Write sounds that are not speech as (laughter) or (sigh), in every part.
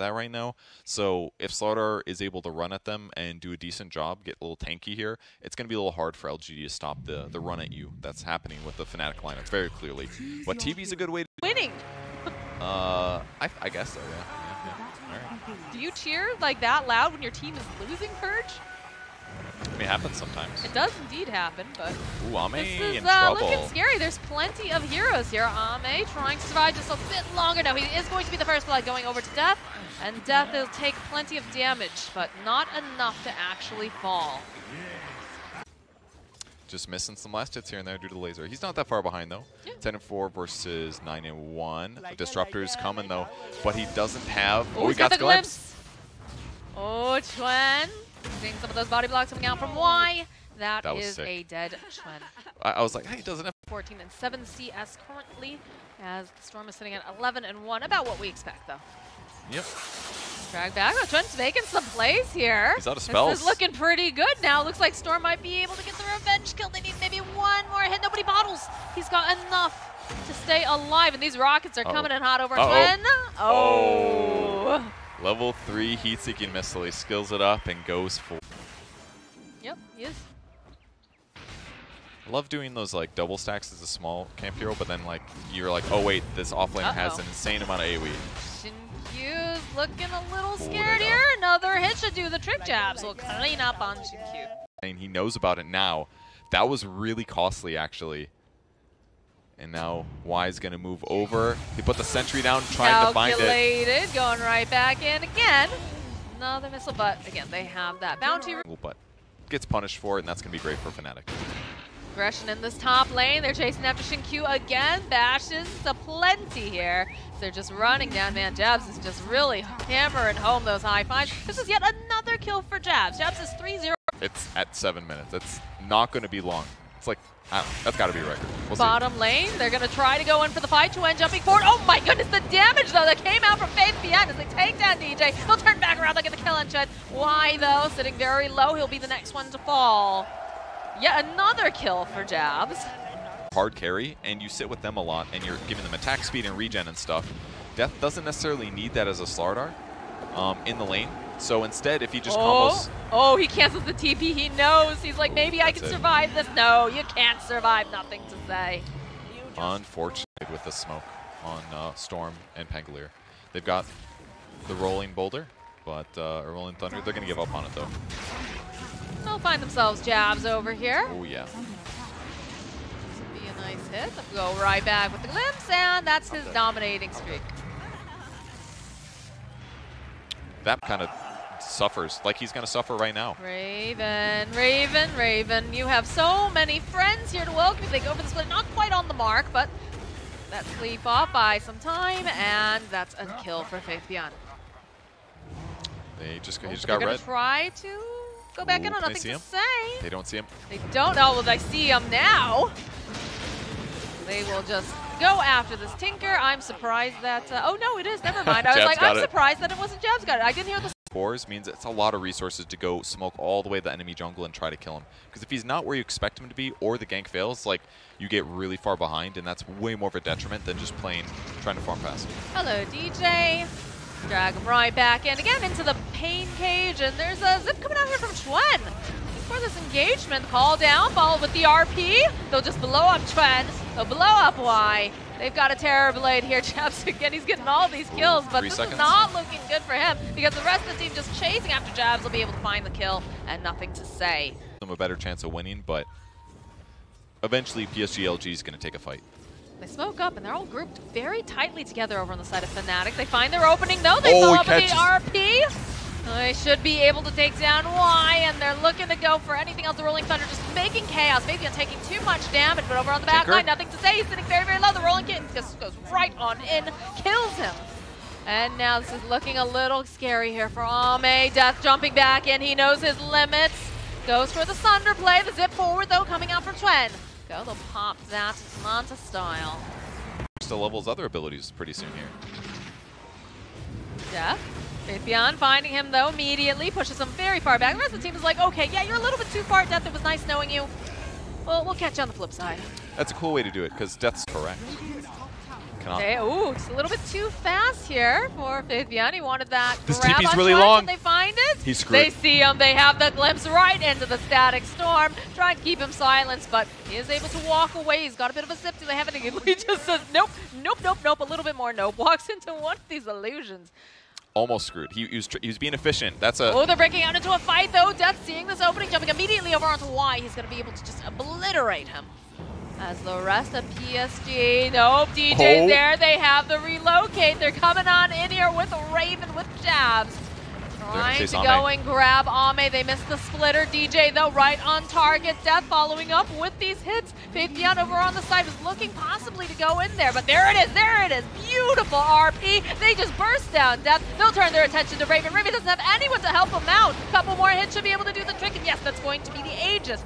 that right now. So if Slardar is able to run at them and do a decent job, get a little tanky here, it's going to be a little hard for LGD to stop the, the run at you that's happening with the Fnatic lineup very clearly. But TV's a good way to... Winning. Uh, I, I guess so, yeah. yeah, yeah. Right. Do you cheer like that loud when your team is losing, Purge? I mean, it happens sometimes. It does indeed happen, but Ooh, Ame this is in uh, trouble. looking scary. There's plenty of heroes here. Ame trying to survive just a bit longer now. He is going to be the first blood going over to Death, and Death will take plenty of damage, but not enough to actually fall. Just missing some last hits here and there due to the laser. He's not that far behind though. Yeah. 10 and 4 versus 9 and 1. The disruptor's coming though, but he doesn't have. Oh, he got, the the glimpse. Oh, Chuen. Seeing some of those body blocks coming out from Y. That was is sick. a dead Chuen. (laughs) I, I was like, hey, doesn't have. 14 and 7 CS currently, as the Storm is sitting at 11 and 1. About what we expect, though. Yep. Drag back. Oh, Chuen's making some plays here. He's out of This is looking pretty good now. Looks like Storm might be able to get the revenge kill. They need maybe one more hit. Nobody bottles. He's got enough to stay alive, and these rockets are Uh-oh. coming in hot over Uh-oh. Chuen. Oh. oh. Level 3 heat-seeking missile. He skills it up and goes for. Yep, he is. I love doing those like double stacks as a small camp hero, but then like you're like, oh wait, this offlane has Uh-oh. an insane amount of AoE. XinQ's looking a little scared here. Another hit should do the trick Jabz. We'll clean up on XinQ. And he knows about it now. That was really costly actually. And now Y is going to move over. He put the sentry down, trying to find it. Calculated, going right back in again. Another missile, but again, they have that bounty But gets punished for it, and that's going to be great for Fnatic. aggression in this top lane. They're chasing after XinQ again. Bashes to plenty here. They're just running down, man. Jabz is just really hammering home those high fives. This is yet another kill for Jabz. Jabz is 3-0. It's at seven minutes. It's not going to be long. It's like, I don't that's got to be a record. We'll see. Bottom lane, they're going to try to go in for the fight. Chuen jumping forward. Oh my goodness, the damage though that came out from Faith Bian as they take down DJ. He'll turn back around, they'll get the kill on Chuen. Why though? Sitting very low, he'll be the next one to fall. Yet another kill for Jabz. hard carry and you sit with them a lot and you're giving them attack speed and regen and stuff, Death doesn't necessarily need that as a Slardar um, in the lane. So instead, if he just oh, combos, oh, he cancels the TP. He knows. He's like, maybe I can it. survive this. No, you can't survive. Nothing to say. unfortunate with the smoke on uh, Storm and Pangolier. They've got the rolling boulder, but uh, rolling thunder. They're gonna give up on it though. They'll find themselves Jabz over here. Oh yeah, This would be a nice hit. They'll go right back with the glimpse, and that's his dominating streak. that kind of suffers like he's gonna suffer right now. Raven, Raven, Raven. You have so many friends here to welcome you. They go for the split, not quite on the mark, but that sleep off by some time, and that's a kill for Faith Bian. They just he just They're got gonna red. try to go back in Ooh, on can they nothing see to him? say. They don't see him. They don't know. Well, they see him now. They will just go after this Tinker. I'm surprised that. Uh, oh no, it is. Never mind. I was like, I'm it. surprised that it wasn't Jab's got it. I didn't hear the. Spores means it's a lot of resources to go smoke all the way to the enemy jungle and try to kill him. Because if he's not where you expect him to be, or the gank fails, like you get really far behind, and that's way more of a detriment than just playing trying to farm fast. Hello, DJ. Drag him right back in again into the pain cage, and there's a zip coming out here from Chuen. For this engagement, call down, followed with the RP. They'll just blow up Chuen. They'll blow up Y. They've got a Terrorblade here. (laughs) Jabz again, he's getting all these kills, but three this seconds. is not looking good for him because the rest of the team just chasing after Jabz will be able to find the kill and nothing to say. Give them a better chance of winning, but eventually PSG LG is going to take a fight. They smoke up and they're all grouped very tightly together over on the side of Fnatic. They find their opening though. They Oh, follow up the RP. They should be able to take down Y, and they're looking to go for anything else. The Rolling Thunder just making chaos. Fabian taking too much damage, but over on the back Tinker. line, nothing to say. He's sitting very, very low. The Rolling Kitten just goes right on in, kills him. And now this is looking a little scary here for Ame. Death jumping back in. He knows his limits. Goes for the Thunder play. The zip forward, though, coming out from Chuen. Go, they'll pop that Manta style. Still levels other abilities pretty soon here. Death. Faithion finding him though immediately, pushes him very far back. The rest of the team is like, okay, yeah, you're a little bit too far, Death. It was nice knowing you. Well, we'll catch you on the flip side. That's a cool way to do it because Death's correct. Can Okay, ooh, just a little bit too fast here for Fabian. He wanted that This grab TP's on really long. and They find it. He's screwed. They see him. They have the glimpse right into the static storm. Try to keep him silenced, but he is able to walk away. He's got a bit of a zip to the heaven. and (laughs) He just says, nope, nope, nope, nope. A little bit more nope. Walks (laughs) into one of these illusions. Almost screwed. He, he was he was being efficient. That's a Oh, they're breaking out into a fight, though. Death seeing this opening, jumping immediately over onto Y. He's going to be able to just obliterate him. As the rest of PSG, nope, DJ's Oh. there. They have the relocate. They're coming on in here with Raven with Jabz. Trying to go and grab Ame. They missed the splitter. DJ, though, right on target. Death following up with these hits. Faith Bian over on the side was looking possibly to go in there, but there it is. There it is. Beautiful RP. They just burst down. Death, they'll turn their attention to Raven. Raven doesn't have anyone to help him out. Couple more hits should be able to do the trick, and yes, that's going to be the Aegis.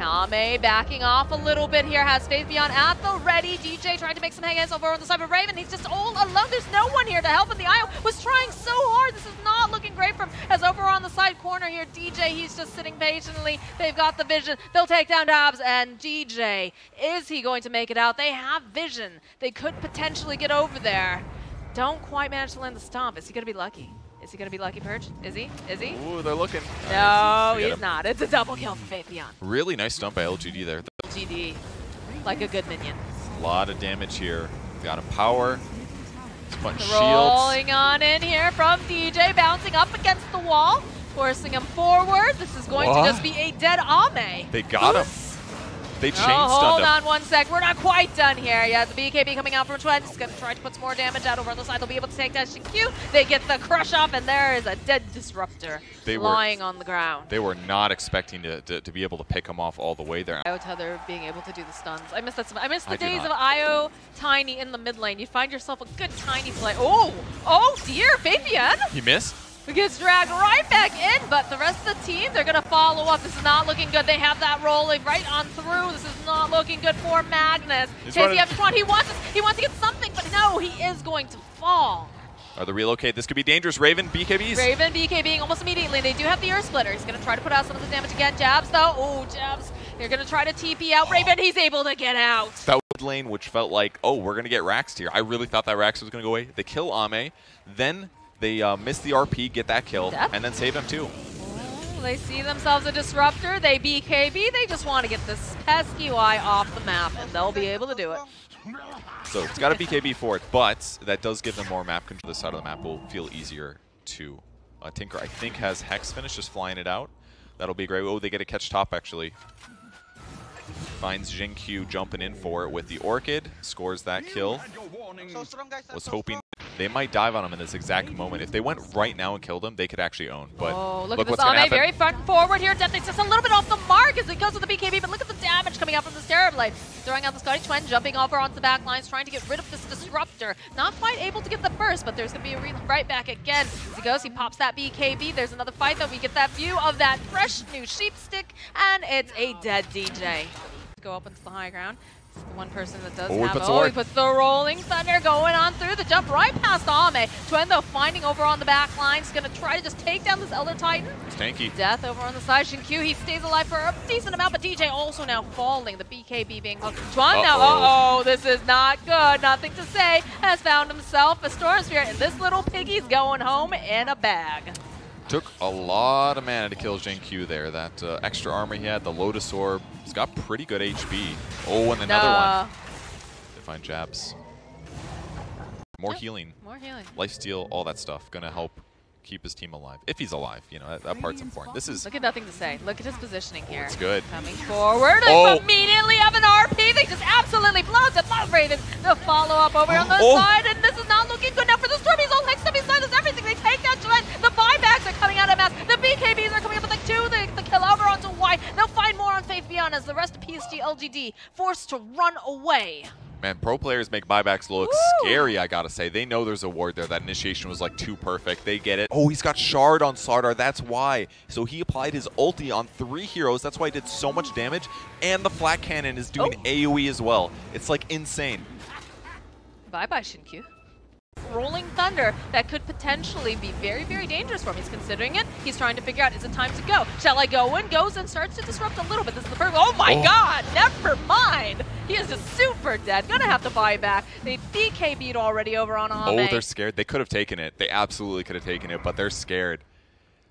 Ame backing off a little bit here, has Faith Bian at the ready. DJ trying to make some hang over on the side of Raven. He's just all alone. There's no one here to help him. The IO was trying so hard. This is not looking great for him. As over on the side corner here, DJ, he's just sitting patiently. They've got the vision. They'll take down Jabz and DJ. Is he going to make it out? They have vision. They could potentially get over there. Don't quite manage to land the stomp. Is he going to be lucky? Is he going to be lucky, Purge? Is he? Is he? Ooh, they're looking. No, Nice. He's him. not. It's a double kill for Faith Really nice stump by LGD there. GD, like a good minion. A lot of damage here. Got him power. Putting shields. Rolling on in here from DJ, bouncing up against the wall, forcing him forward. This is going What? to just be a dead Ame. They got him. They chain Oh, hold him. on one sec. We're not quite done here. Yeah, the BKB coming out from Twin. He's going to try to put some more damage out over on the side. They'll be able to take that Q. They get the crush off, and there is a dead disruptor They were- on the ground. They were not expecting to, to, to be able to pick him off all the way there. IO Tether being able to do the stuns. I miss that. I miss the I days of IO Tiny in the mid lane. You find yourself a good Tiny play. Oh, oh dear, Fabian He missed? Gets dragged right back in, but the rest of the team, they're going to follow up. This is not looking good. They have that rolling right on through. This is not looking good for Magnus. Running- up front. He wants this. He wants to get something, but no, he is going to fall. Or the relocate. This could be dangerous. Raven, BKBs. Raven BK being almost immediately. They do have the Earth Splitter. He's going to try to put out some of the damage again. Jabz, though. Oh, Jabz. They're going to try to TP out Raven. He's able to get out. That mid lane, which felt like, oh, we're going to get Raxed here. I really thought that Rax was going to go away. They kill Ame. Then they uh, miss the RP, get that kill, Death? and then save him too. They see themselves a disruptor. They BKB. They just want to get this pesky Y off the map, and they'll be able to do it. So it's got a BKB for it, but that does give them more map control. This side of the map will feel easier to uh, tinker. I think has Hex finish, just flying it out. That'll be great. Oh, they get a catch top actually. Finds XinQ jumping in for it with the Orchid, scores that kill. Was hoping they might dive on him in this exact moment. If they went right now and killed him, they could actually own. But oh, look, look at this what's going to Ame happen. very front and forward here. Death just a little bit off the mark as it goes with the BKB, but look at the damage coming out from this Terrorblade. Throwing out the Scotty Twin, jumping over onto the back lines, trying to get rid of this disruptor. Not quite able to get the burst, but there's going to be a re right back again. As he goes, he pops that BKB. There's another fight, though. We get that view of that fresh new sheep stick, and it's a dead DJ. Go up into the high ground. One person that does Oh, he have. the oh, he puts the rolling thunder going on through the jump right past Ame. Though finding over on the back line. He's gonna try to just take down this Elder Titan. It's tanky. Death over on the side. XinQ, he stays alive for a decent amount, but DJ also now falling. The BKB being hooked. Twin now, Uh-oh. uh oh, this is not good. Nothing to say. Has found himself a Storm Spirit, and this little piggy's going home in a bag. Took a lot of mana to kill XinQ there. That uh, extra armor he had, the Lotus Orb, he's got pretty good HP. Oh, and another Nah. one. They find Jabz. More Yep. healing, More healing. life steal, all that stuff. Gonna help keep his team alive. If he's alive, you know, that, that part's important. This is Look at nothing to say. Look at his positioning oh, here. it's good. Coming forward, they Oh. immediately have an RP. They just absolutely blows it. Love Raven. The follow up over on the Oh. side, and this is not looking good now for the Storm. He's all next to me, silences everything. They take down Gillette. The buybacks are coming out of mass. The BKBs are coming up with like two. The, the kill over onto White. They'll find more on Faith Bian as the rest of PSG LGD forced to run away. Man, pro players make buybacks look Woo! scary, I gotta say. They know there's a ward there. That initiation was like too perfect. They get it. Oh, he's got Shard on Slardar. That's why. So he applied his ulti on three heroes. That's why he did so much damage. And the flak cannon is doing Oh. AoE as well. It's like insane. Bye bye, XinQ. Rolling Thunder that could potentially be very, very dangerous for him. He's considering it. He's trying to figure out, is it time to go? Shall I go in? Goes and starts to disrupt a little bit. This is the first. Oh my Oh. god! Never mind! He is just super dead. Gonna have to buy back. They BKB'd already over on Ame. Oh, they're scared. They could have taken it. They absolutely could have taken it, but they're scared.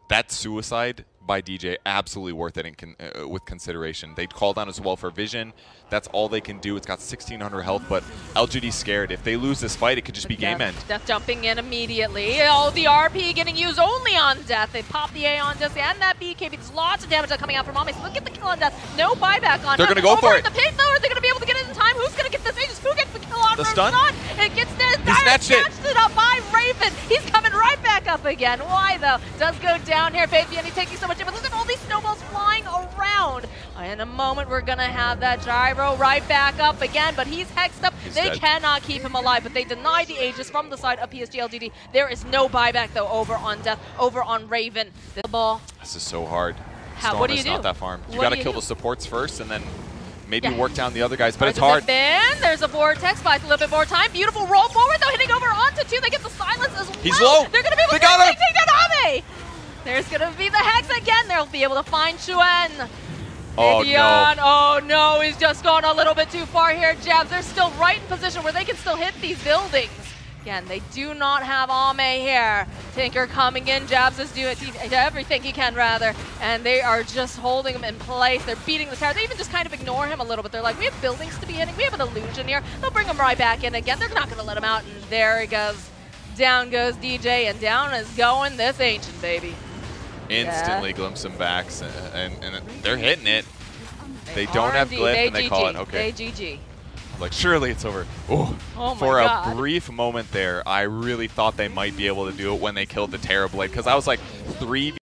That suicide by DJ absolutely worth it in con- uh, with consideration. They call down as well for vision. That's all they can do. It's got 1600 health, but LGD scared. If they lose this fight, it could just be game end. Death jumping in immediately. Oh, the RP getting used only on Death. They pop the A on Death and that BKB. There's lots of damage coming out from Ame. So look at the kill on Death. No buyback on They're gonna go Over for it. the pit though. Are they going to be able to get it in time? Who's going to get this Aegis? Who gets the on stun? It gets this. He snatched it. snatched it up by Raven. He's coming right back up again. Why though? Does go down here. Vianney taking so much damage. Look at all these snowballs flying around. In a moment, we're going to have that gyro right back up again, but he's hexed up. He's they dead. cannot keep him alive, but they deny the Aegis from the side of PSG LGD. There is no buyback though over on Death, over on Raven. The ball. This is so hard. How- Storm what do is you not that farm. You got to kill do? the supports first, and then maybe Yeah. work down the other guys. But it's hard. Ban. There's a vortex. Buys a little bit more time. Beautiful roll forward though, hitting over onto two. They get the silence as well. He's low. They're gonna be able They to take down Ame. There's gonna be the hex again. They'll be able to find Chuen. Oh no! oh no, he's just gone a little bit too far here. Jabz, they're still right in position where they can still hit these buildings. Again, they do not have Ame here. Tinker coming in, Jabz is doing everything he can rather, and they are just holding him in place. They're beating the tower. They even just kind of ignore him a little bit. They're like, we have buildings to be hitting. We have an illusion here. They'll bring him right back in again. They're not going to let him out, and there he goes. Down goes DJ, and down is going this Ancient, baby. Instantly glimpse them backs, and, and, and they're hitting it. They don't have glyph, They and they call it okay. They GG. Like surely it's over. Ooh. Oh my For a God. brief moment there, I really thought they might be able to do it when they killed the Terrorblade because I was like three